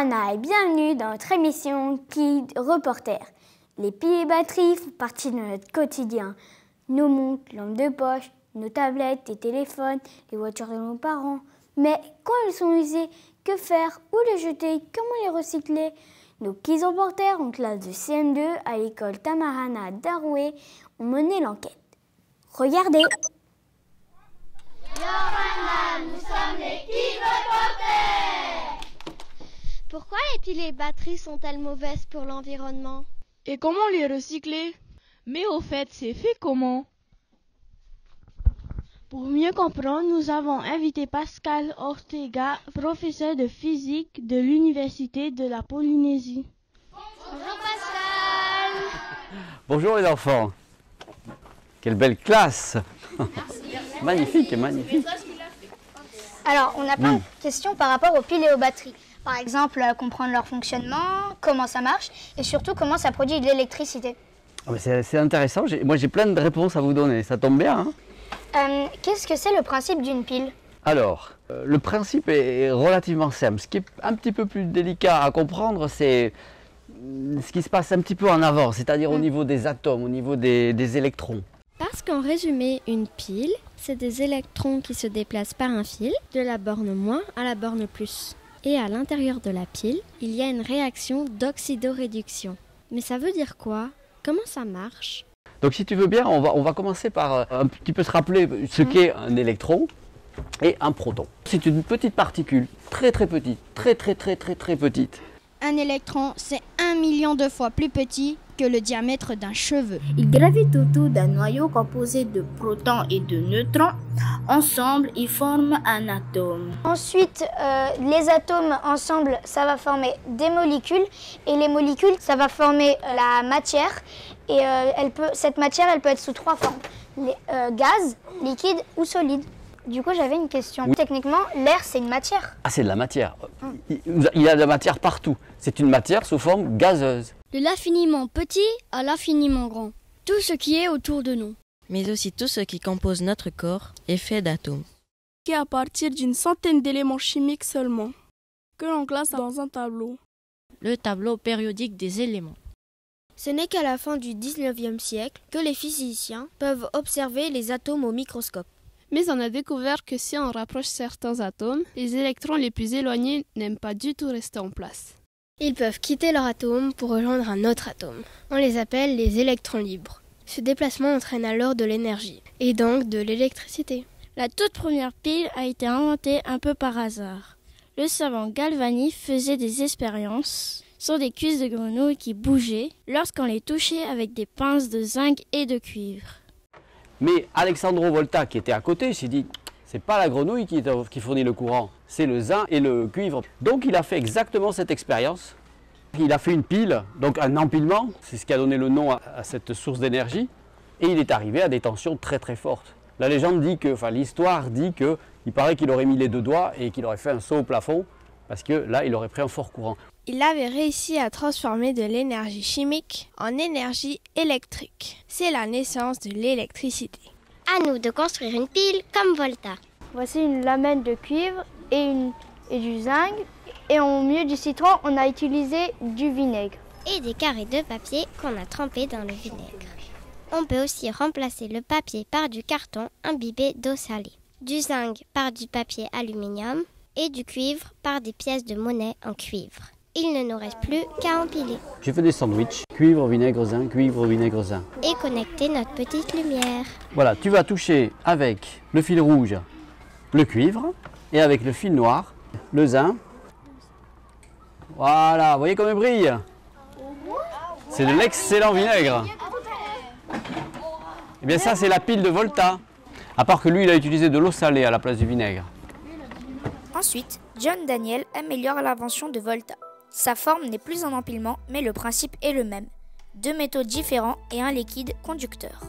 Yaorana et bienvenue dans notre émission Kid Reporter. Les et batteries font partie de notre quotidien. Nos montres, lampes de poche, nos tablettes et téléphones, les voitures de nos parents. Mais quand elles sont usées, que faire? Où les jeter? Comment les recycler? Nos Kids Reporters en classe de CM2 à l'école Tamarana d'Aroué ont mené l'enquête. Regardez Yaorana, nous sommes les Kid Reporters pourquoi les piles et batteries sont-elles mauvaises pour l'environnement? Et comment les recycler? Mais au fait, c'est fait comment? Pour mieux comprendre, nous avons invité Pascal Ortega, professeur de physique de l'Université de la Polynésie. Bonjour Pascal. Bonjour les enfants. Quelle belle classe. Magnifique, magnifique. Alors, on a plein de questions par rapport aux piles et aux batteries. Par exemple, euh, comprendre leur fonctionnement, comment ça marche et surtout comment ça produit de l'électricité. Ah, c'est intéressant, moi j'ai plein de réponses à vous donner, ça tombe bien. Hein euh, Qu'est-ce que c'est le principe d'une pile? Alors, euh, le principe est relativement simple. Ce qui est un petit peu plus délicat à comprendre, c'est ce qui se passe un petit peu en avant, c'est-à-dire au mm. niveau des atomes, au niveau des, des électrons. Parce qu'en résumé, une pile, c'est des électrons qui se déplacent par un fil, de la borne moins à la borne plus et à l'intérieur de la pile, il y a une réaction d'oxydoréduction. Mais ça veut dire quoi? Comment ça marche? Donc si tu veux bien, on va, on va commencer par euh, un petit peu se rappeler ce mhm. qu'est un électron et un proton. C'est une petite particule, très très petite, très très très très très petite. Un électron, c'est un million de fois plus petit le diamètre d'un cheveu. Il gravite autour d'un noyau composé de protons et de neutrons. Ensemble, ils forment un atome. Ensuite, euh, les atomes ensemble, ça va former des molécules. Et les molécules, ça va former la matière. Et euh, elle peut, cette matière, elle peut être sous trois formes. Les, euh, gaz, liquide ou solide. Du coup, j'avais une question. Techniquement, l'air, c'est une matière. Ah, c'est de la matière. Il y a de la matière partout. C'est une matière sous forme gazeuse de l'infiniment petit à l'infiniment grand. Tout ce qui est autour de nous. Mais aussi tout ce qui compose notre corps est fait d'atomes. Qui à partir d'une centaine d'éléments chimiques seulement, que l'on classe dans un tableau. Le tableau périodique des éléments. Ce n'est qu'à la fin du 19e siècle que les physiciens peuvent observer les atomes au microscope. Mais on a découvert que si on rapproche certains atomes, les électrons les plus éloignés n'aiment pas du tout rester en place. Ils peuvent quitter leur atome pour rejoindre un autre atome. On les appelle les électrons libres. Ce déplacement entraîne alors de l'énergie, et donc de l'électricité. La toute première pile a été inventée un peu par hasard. Le savant Galvani faisait des expériences sur des cuisses de grenouilles qui bougeaient lorsqu'on les touchait avec des pinces de zinc et de cuivre. Mais Alexandro Volta, qui était à côté, s'est dit c'est pas la grenouille qui, qui fournit le courant, c'est le zinc et le cuivre. Donc il a fait exactement cette expérience. Il a fait une pile, donc un empilement, c'est ce qui a donné le nom à, cette source d'énergie, et il est arrivé à des tensions très très fortes. La légende dit que, enfin l'histoire dit que, il paraît qu'il aurait mis les deux doigts et qu'il aurait fait un saut au plafond, parce que là il aurait pris un fort courant. Il avait réussi à transformer de l'énergie chimique en énergie électrique. C'est la naissance de l'électricité. À nous de construire une pile comme Volta. Voici une lamelle de cuivre et, et du zinc. Et au milieu du citron, on a utilisé du vinaigre. Et des carrés de papier qu'on a trempés dans le vinaigre. On peut aussi remplacer le papier par du carton imbibé d'eau salée, du zinc par du papier aluminium et du cuivre par des pièces de monnaie en cuivre. Il ne nous reste plus qu'à empiler. J'ai fait des sandwichs, cuivre, vinaigre, zinc, cuivre, vinaigre, zinc. Et connecter notre petite lumière. Voilà, tu vas toucher avec le fil rouge le cuivre et avec le fil noir, le zinc. Voilà, vous voyez comme il brille C'est de l'excellent vinaigre. Et eh bien ça, c'est la pile de Volta. À part que lui, il a utilisé de l'eau salée à la place du vinaigre. Ensuite, John Daniel améliore l'invention de Volta. Sa forme n'est plus un empilement, mais le principe est le même. Deux métaux différents et un liquide conducteur.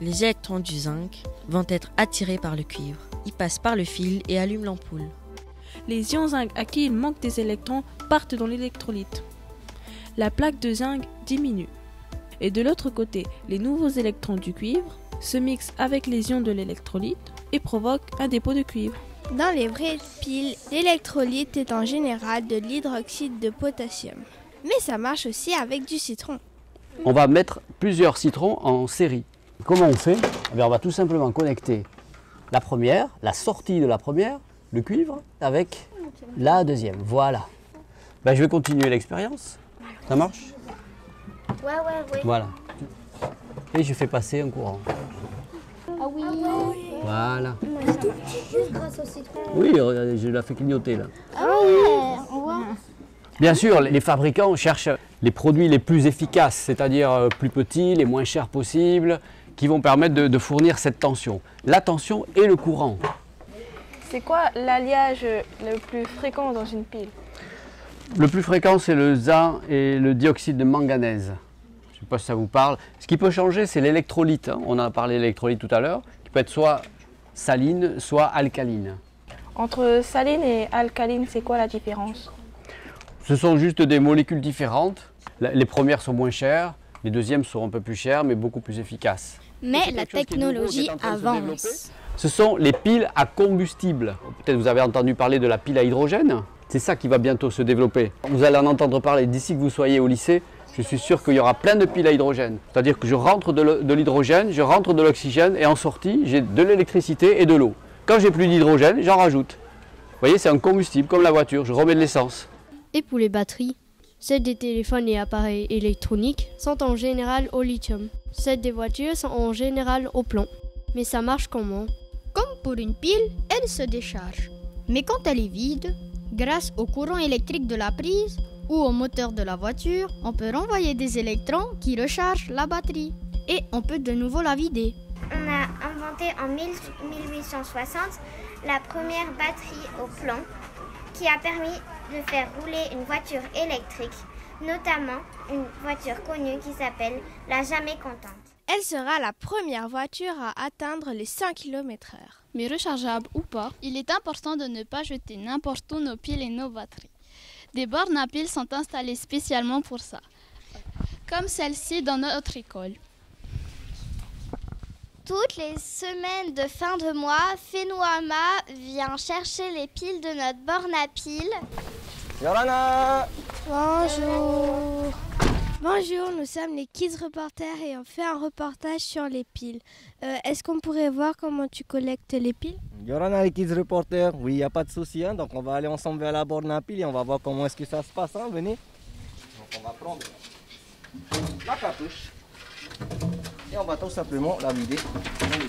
Les électrons du zinc vont être attirés par le cuivre. Ils passent par le fil et allument l'ampoule. Les ions zinc à qui il manque des électrons partent dans l'électrolyte. La plaque de zinc diminue. Et de l'autre côté, les nouveaux électrons du cuivre se mixe avec les ions de l'électrolyte et provoque un dépôt de cuivre. Dans les vraies piles, l'électrolyte est en général de l'hydroxyde de potassium. Mais ça marche aussi avec du citron. On va mettre plusieurs citrons en série. Comment on fait? Eh On va tout simplement connecter la première, la sortie de la première, le cuivre, avec la deuxième. Voilà. Ben, je vais continuer l'expérience. Ça marche? Ouais, ouais, ouais. Voilà. Et je fais passer un courant. Ah oui. Voilà. Juste grâce au citron. Oui, regardez, je la fais clignoter là. Ah ouais, on voit. Bien sûr, les fabricants cherchent les produits les plus efficaces, c'est-à-dire euh, plus petits, les moins chers possibles, qui vont permettre de, de fournir cette tension. La tension et le courant. C'est quoi l'alliage le plus fréquent dans une pile Le plus fréquent, c'est le zinc et le dioxyde de manganèse. Je ne sais pas si ça vous parle. Ce qui peut changer, c'est l'électrolyte. On a parlé d'électrolyte tout à l'heure, qui peut être soit saline, soit alcaline. Entre saline et alcaline, c'est quoi la différence Ce sont juste des molécules différentes. Les premières sont moins chères, les deuxièmes sont un peu plus chères, mais beaucoup plus efficaces. Mais la technologie avance. Ce sont les piles à combustible. Peut-être vous avez entendu parler de la pile à hydrogène. C'est ça qui va bientôt se développer. Vous allez en entendre parler d'ici que vous soyez au lycée. Je suis sûr qu'il y aura plein de piles à hydrogène. C'est-à-dire que je rentre de l'hydrogène, je rentre de l'oxygène et en sortie, j'ai de l'électricité et de l'eau. Quand j'ai plus d'hydrogène, j'en rajoute. Vous voyez, c'est un combustible comme la voiture, je remets de l'essence. Et pour les batteries Celles des téléphones et appareils électroniques sont en général au lithium. Celles des voitures sont en général au plomb. Mais ça marche comment? Comme pour une pile, elle se décharge. Mais quand elle est vide, grâce au courant électrique de la prise ou au moteur de la voiture, on peut renvoyer des électrons qui rechargent la batterie. Et on peut de nouveau la vider. On a inventé en 1000 1860 la première batterie au plomb qui a permis de faire rouler une voiture électrique, notamment une voiture connue qui s'appelle la Jamais Contente. Elle sera la première voiture à atteindre les 100 km/h. Mais rechargeable ou pas, il est important de ne pas jeter n'importe où nos piles et nos batteries. Des bornes à piles sont installées spécialement pour ça, comme celle-ci dans notre école. Toutes les semaines de fin de mois, Fenouama vient chercher les piles de notre borne à piles. Yorana Bonjour. Bonjour, nous sommes les Kids Reporters et on fait un reportage sur les piles. Euh, Est-ce qu'on pourrait voir comment tu collectes les piles? Yorana les Kids Reporters, oui, il n'y a pas de souci. hein. Donc on va aller ensemble vers la borne à pile et on va voir comment est-ce que ça se passe. hein. Venez. Donc on va prendre la cartouche et on va tout simplement la vider dans les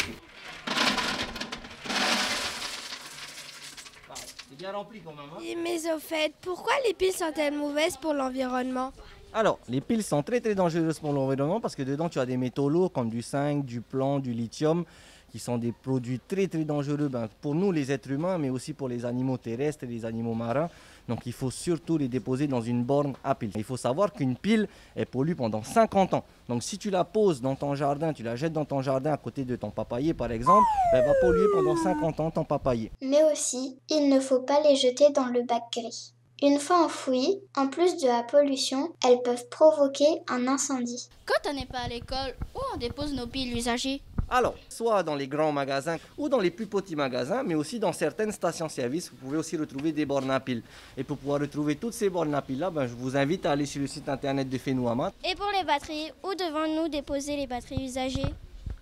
C'est bien rempli quand même. hein. Et Mais au fait, pourquoi les piles sont-elles mauvaises pour l'environnement? Alors, les piles sont très très dangereuses pour l'environnement parce que dedans tu as des métaux lourds comme du zinc, du plomb, du lithium qui sont des produits très très dangereux ben, pour nous les êtres humains mais aussi pour les animaux terrestres et les animaux marins. Donc il faut surtout les déposer dans une borne à piles. Il faut savoir qu'une pile elle pollue pendant 50 ans. Donc si tu la poses dans ton jardin, tu la jettes dans ton jardin à côté de ton papayer par exemple, ben, elle va polluer pendant 50 ans ton papayer. Mais aussi, il ne faut pas les jeter dans le bac gris. Une fois enfouies, en plus de la pollution, elles peuvent provoquer un incendie. Quand on n'est pas à l'école, où on dépose nos piles usagées? Alors, soit dans les grands magasins ou dans les plus petits magasins, mais aussi dans certaines stations-service, vous pouvez aussi retrouver des bornes à piles. Et pour pouvoir retrouver toutes ces bornes à piles-là, ben, je vous invite à aller sur le site internet de Fenouama. Et pour les batteries, où devons-nous déposer les batteries usagées?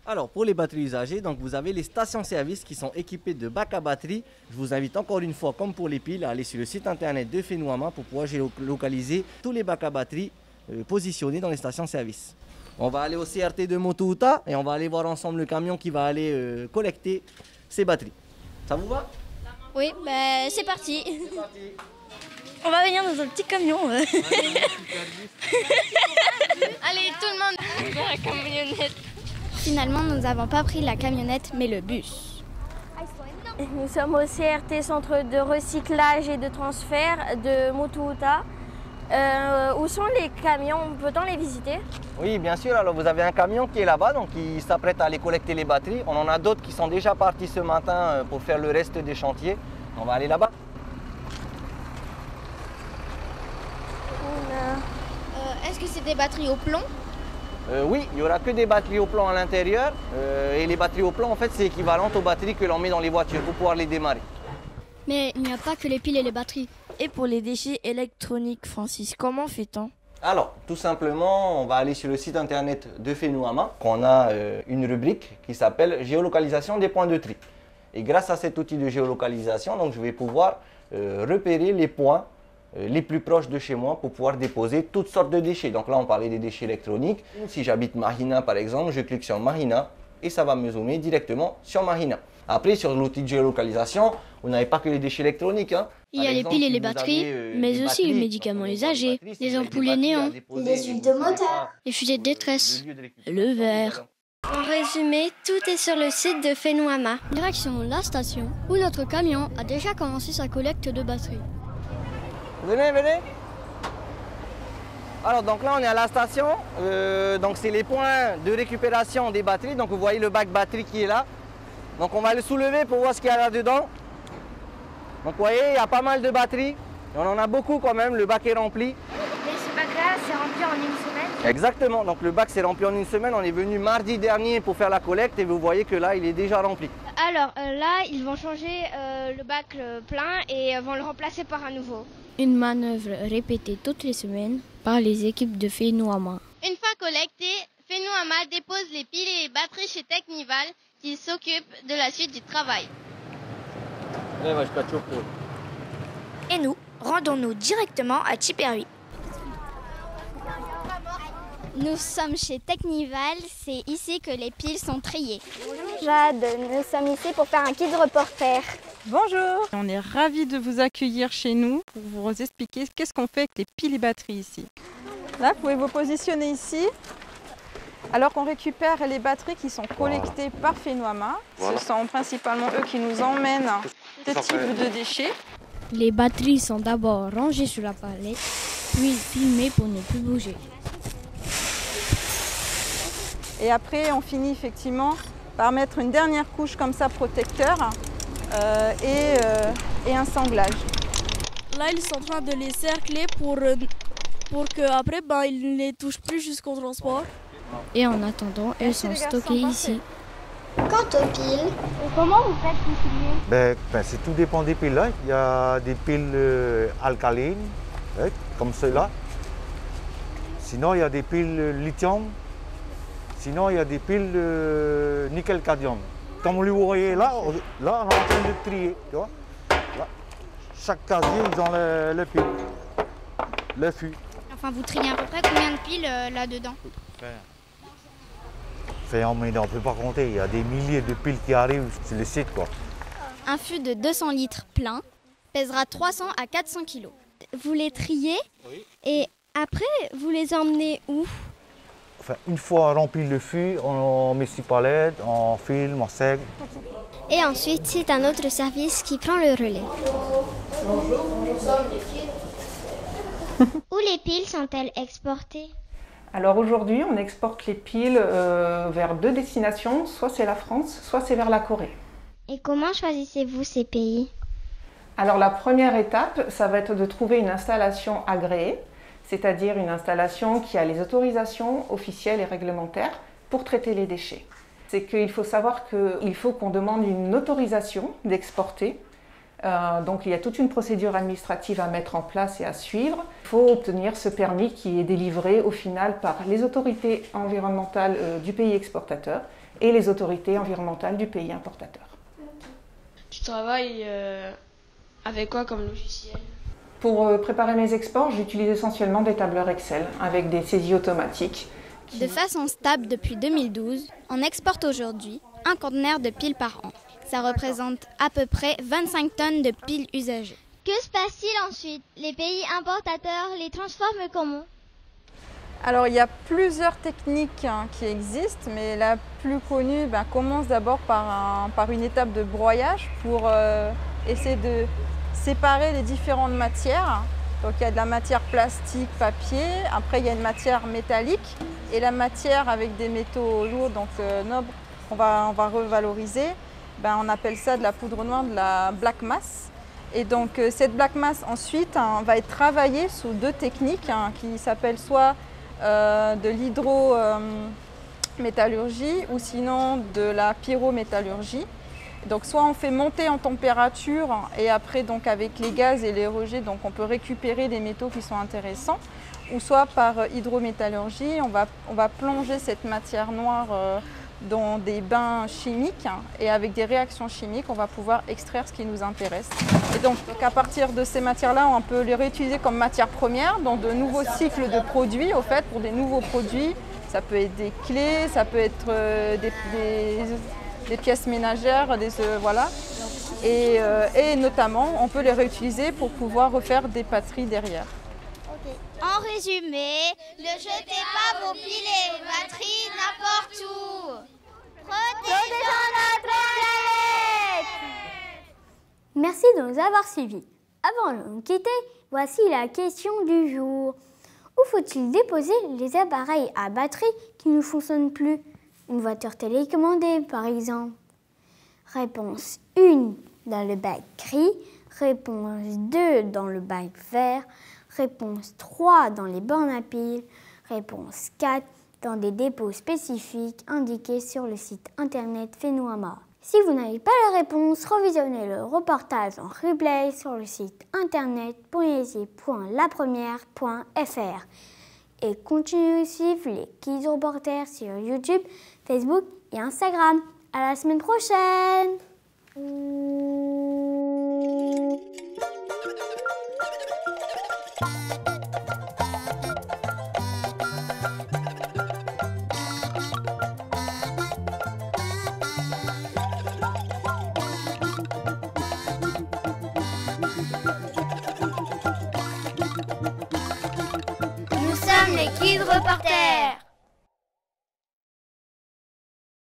Alors, pour les batteries usagées, donc vous avez les stations-service qui sont équipées de bacs à batterie. Je vous invite encore une fois, comme pour les piles, à aller sur le site internet de Fenouama pour pouvoir géolocaliser tous les bacs à batterie euh, positionnés dans les stations-service. On va aller au CRT de Motouta et on va aller voir ensemble le camion qui va aller euh, collecter ces batteries. Ça vous va? Oui, ben c'est parti. On va venir dans un petit camion. Allez, tout le monde dans la camionnette. Finalement, nous n'avons pas pris la camionnette, mais le bus. Nous sommes au CRT, Centre de recyclage et de transfert de Motuuta. Euh, où sont les camions? Peut-on les visiter? Oui, bien sûr. Alors, vous avez un camion qui est là-bas, donc qui s'apprête à aller collecter les batteries. On en a d'autres qui sont déjà partis ce matin euh, pour faire le reste des chantiers. On va aller là-bas. Euh, Est-ce que c'est des batteries au plomb? Euh, oui, il n'y aura que des batteries au plomb à l'intérieur. Euh, et les batteries au plomb, en fait, c'est équivalent aux batteries que l'on met dans les voitures pour pouvoir les démarrer. Mais il n'y a pas que les piles et les batteries. Et pour les déchets électroniques, Francis, comment fait-on? Alors, tout simplement, on va aller sur le site internet de Fenouama, qu'on a euh, une rubrique qui s'appelle géolocalisation des points de tri. Et grâce à cet outil de géolocalisation, donc, je vais pouvoir repérer les points euh, les plus proches de chez moi pour pouvoir déposer toutes sortes de déchets. Donc là, on parlait des déchets électroniques. Si j'habite Marina, par exemple, je clique sur Marina et ça va me zoomer directement sur Marina. Après, sur l'outil de géolocalisation, vous n'avez pas que les déchets électroniques. Hein. Il y a les piles et les batteries, euh, mais aussi les médicaments usagés, les ampoules et néons, les huiles de moteur, les fusées de détresse, le verre. En résumé, tout est sur le site de Fenouama. Direction la station où notre camion a déjà commencé sa collecte de batteries. Venez, venez. Alors donc là on est à la station, euh, donc c'est les points de récupération des batteries, donc vous voyez le bac batterie qui est là. Donc on va le soulever pour voir ce qu'il y a là-dedans. Donc vous voyez, il y a pas mal de batteries, on en a beaucoup quand même, le bac est rempli. Et ce bac-là, c'est rempli en une semaine Exactement, donc le bac s'est rempli en une semaine, on est venu mardi dernier pour faire la collecte et vous voyez que là il est déjà rempli. Alors euh, là, ils vont changer euh, le bac plein et vont le remplacer par un nouveau. Une manœuvre répétée toutes les semaines par les équipes de Fenouama. Une fois collectées, Fenouama dépose les piles et les batteries chez Technival qui s'occupe de la suite du travail. Et nous, rendons-nous directement à Chiperui. Nous sommes chez Technival, c'est ici que les piles sont triées. Bonjour Jade, nous sommes ici pour faire un kit reporter. Bonjour On est ravis de vous accueillir chez nous pour vous expliquer qu'est-ce qu'on fait avec les piles et batteries ici. Là, vous pouvez vous positionner ici. Alors qu'on récupère les batteries qui sont collectées par Fenouama. Ce sont principalement eux qui nous emmènent ce type de déchets. Les batteries sont d'abord rangées sur la palette, puis filmées pour ne plus bouger. Et après, on finit effectivement par mettre une dernière couche comme ça protecteur et, euh, et, un sanglage. Là, ils sont en train de les cercler pour, euh, pour qu'après, ben, ils ne les touchent plus jusqu'au transport. Et en attendant, elles sont stockées ici. Quant aux piles, comment vous faites pour trier ben, ben, Tout dépend des piles. Hein. Il y a des piles alcalines, hein, comme ceux-là. Sinon, il y a des piles lithium Sinon, il y a des piles nickel-cadmium. Comme vous le voyez là, là, on est en train de trier. Tu vois Chaque casier, ils ont le, le pile, le fût. Enfin, vous triez à peu près combien de piles euh, là-dedans? Fait, on ne peut pas compter. Il y a des milliers de piles qui arrivent sur le site. Quoi. Un fût de 200 litres plein pèsera 300 à 400 kilos. Vous les triez? Et après, vous les emmenez où? Une fois rempli le fût, on met sur palette, on filme, on sègue. Et ensuite, c'est un autre service qui prend le relais. Bonjour, nous sommes les Où les piles sont-elles exportées? Alors aujourd'hui, on exporte les piles euh, vers deux destinations, soit c'est la France, soit c'est vers la Corée. Et comment choisissez-vous ces pays? Alors la première étape, ça va être de trouver une installation agréée c'est-à-dire une installation qui a les autorisations officielles et réglementaires pour traiter les déchets. C'est qu'il faut savoir qu'il faut qu'on demande une autorisation d'exporter. Euh, donc il y a toute une procédure administrative à mettre en place et à suivre. Il faut obtenir ce permis qui est délivré au final par les autorités environnementales euh, du pays exportateur et les autorités environnementales du pays importateur. Tu travailles euh, avec quoi comme logiciel? Pour euh, préparer mes exports, j'utilise essentiellement des tableurs Excel avec des saisies automatiques. De façon stable depuis 2012, on exporte aujourd'hui un conteneur de piles par an. Ça représente à peu près 25 tonnes de piles usagées. Que se passe-t-il ensuite? Les pays importateurs les transforment comment? Alors il y a plusieurs techniques hein, qui existent, mais la plus connue ben, commence d'abord par, par, une étape de broyage pour euh, essayer de séparer les différentes matières. Donc il y a de la matière plastique, papier, après il y a une matière métallique et la matière avec des métaux lourds, donc euh, nobles, on va, on va revaloriser. Ben, on appelle ça de la poudre noire, de la black mass. Et donc euh, cette black mass ensuite hein, va être travaillée sous deux techniques hein, qui s'appellent soit de l'hydrométallurgie ou sinon de la pyrométallurgie. Donc soit on fait monter en température et après donc avec les gaz et les rejets donc on peut récupérer des métaux qui sont intéressants ou soit par hydrométallurgie on va, on va plonger cette matière noire euh, dans des bains chimiques et avec des réactions chimiques on va pouvoir extraire ce qui nous intéresse. Et donc à partir de ces matières-là on peut les réutiliser comme matière première dans de nouveaux cycles de produits au fait pour des nouveaux produits. Ça peut être des clés, ça peut être euh, des des pièces ménagères, des, euh, voilà. Euh, et, notamment, on peut les réutiliser pour pouvoir refaire des batteries derrière. En résumé, ne jetez pas vos piles et batteries n'importe où. Protégeons notre planète Merci de nous avoir suivis. Avant de nous quitter, voici la question du jour. Où faut-il déposer les appareils à batterie qui ne fonctionnent plus? Une voiture télécommandée, par exemple. Réponse 1 dans le bac gris. Réponse 2 dans le bac vert. Réponse 3 dans les bornes à piles. Réponse 4 dans des dépôts spécifiques indiqués sur le site internet Fenouama. Si vous n'avez pas la réponse, revisionnez le reportage en replay sur le site internet et continuez de suivre les Kids Reporters sur YouTube Facebook et Instagram. À la semaine prochaine Nous